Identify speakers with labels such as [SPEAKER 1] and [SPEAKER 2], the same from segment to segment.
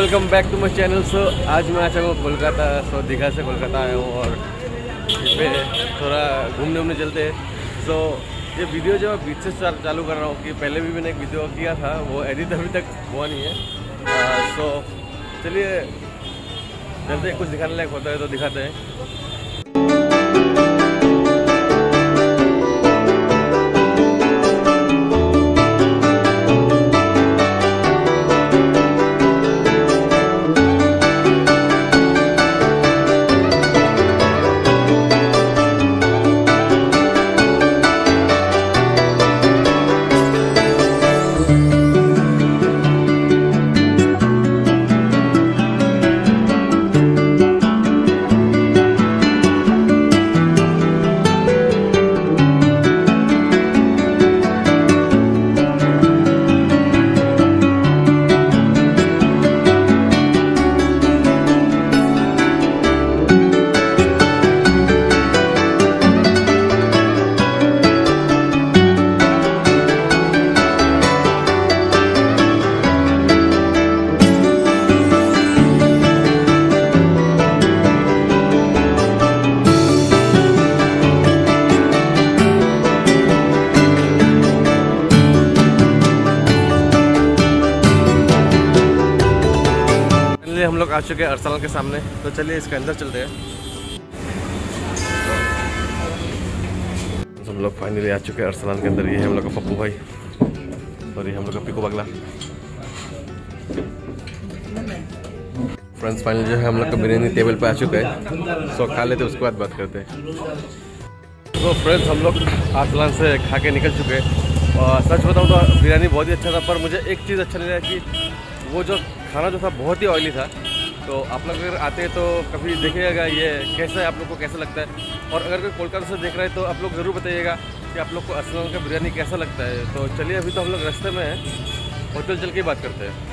[SPEAKER 1] Welcome back to my channel so आज मैं आ हूँ कोलकाता सो दीघा से कोलकाता आया हूँ और इस पर थोड़ा घूमने उमने चलते हैं। सो ये वीडियो जो मैं बीच से चालू कर रहा हूँ कि पहले भी मैंने एक वीडियो किया था, वो एडिट अभी तक हुआ नहीं है। सो चलिए जल्दी कुछ दिखाने लायक होता है तो दिखाते हैं। लोग आ चुके हैं अरसलान के सामने। तो चलिए इसके अंदर चलते हैं। हम लोग फाइनली आ चुके हैं अरसलान के अंदर। ये है हम लोग का पप्पू भाई और ये हम लोग का पिको बगला। फ्रेंड्स फाइनली जो है हम लोग का बिरयानी टेबल पे आ चुका है। सो खा लेते उसके बाद बात करते हैं। तो फ्रेंड्स हम लोग अरसलान से खा के निकल चुके हैं। और सच बताऊँ तो बिरयानी बहुत ही अच्छा था, पर मुझे एक चीज़ अच्छा लगा कि वो जो खाना जो था बहुत ही ऑयली था। तो आप लोग अगर आते हैं तो कभी देखिएगा ये कैसा है, आप लोग को कैसा लगता है? और अगर कोई कोलकाता से देख रहा है तो आप लोग ज़रूर बताइएगा कि आप लोग को असलम का बिरयानी कैसा लगता है। तो चलिए, अभी तो हम लोग रास्ते में हैं, होटल चल के बात करते हैं।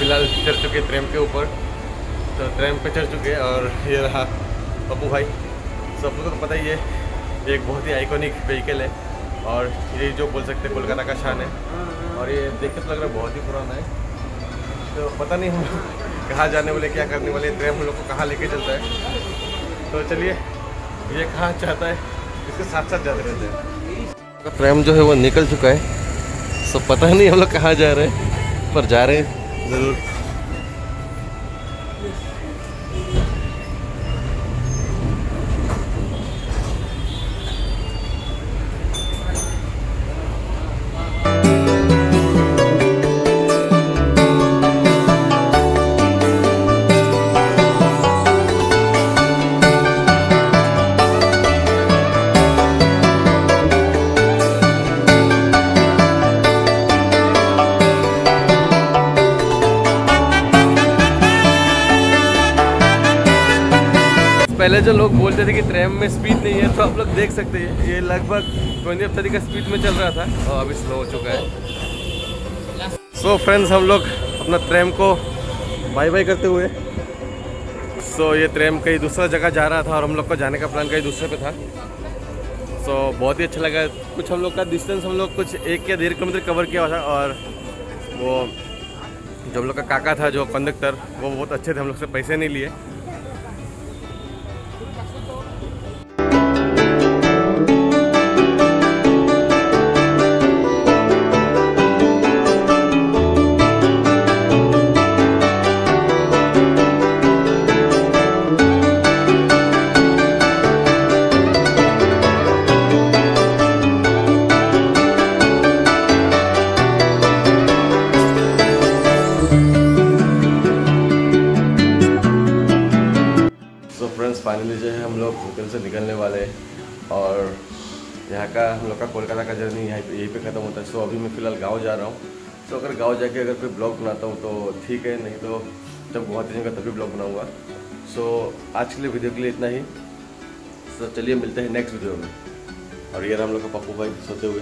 [SPEAKER 1] फ़िलहाल चढ़ चुके ट्रेन के ऊपर। तो ट्रेन पे चढ़ चुके और ये रहा पप्पू भाई। सब लोगों को पता ही है, ये एक बहुत ही आइकॉनिक व्हीकल है और ये जो बोल सकते हैं कोलकाता का शान है। और ये देख के तो लग रहा है बहुत ही पुराना है। तो पता नहीं हम लोग कहाँ जाने वाले, क्या करने वाले, ट्रेन हम लोग को कहाँ लेके चलता है। तो चलिए, ये कहाँ चाहता है, इसके साथ साथ जाते रहते हैं। ट्रेन जो है वो निकल चुका है सब पता नहीं हम लोग कहाँ जा रहे हैं, पर जा रहे हैं। ज़रूर पहले जो लोग बोलते थे कि ट्रेन में स्पीड नहीं है तो आप लोग देख सकते हैं ये लगभग ट्वेंटी एफ़ थर्टी का स्पीड में चल रहा था। और अभी स्लो हो चुका है। सो so फ्रेंड्स हम लोग अपना ट्रेन को बाय बाय करते हुए। सो so, ये ट्रेन कहीं दूसरा जगह जा रहा था और हम लोग को जाने का प्लान कहीं दूसरे पे था। सो so, बहुत ही अच्छा लगा। कुछ हम लोग का डिस्टेंस हम लोग कुछ एक या डेढ़ किलोमीटर कवर किया था और वो जो हम लोग का काका था जो कंडक्टर वो बहुत अच्छे थे हम लोग से पैसे नहीं लिए। फाइनली और यहाँ का हम लोग का कोलकाता का जर्नी यहाँ यहीं पे ख़त्म होता है। सो अभी मैं फ़िलहाल गाँव जा रहा हूँ। सो अगर गाँव जाके अगर कोई ब्लॉग बनाता हूँ तो ठीक है, नहीं तो जब गुवाहाटी जाऊँगा तभी ब्लॉग बनाऊँगा। सो आज के लिए वीडियो के लिए इतना ही। सो चलिए मिलते हैं नेक्स्ट वीडियो में। और ये हम लोग का पप्पू भाई सोते हुए।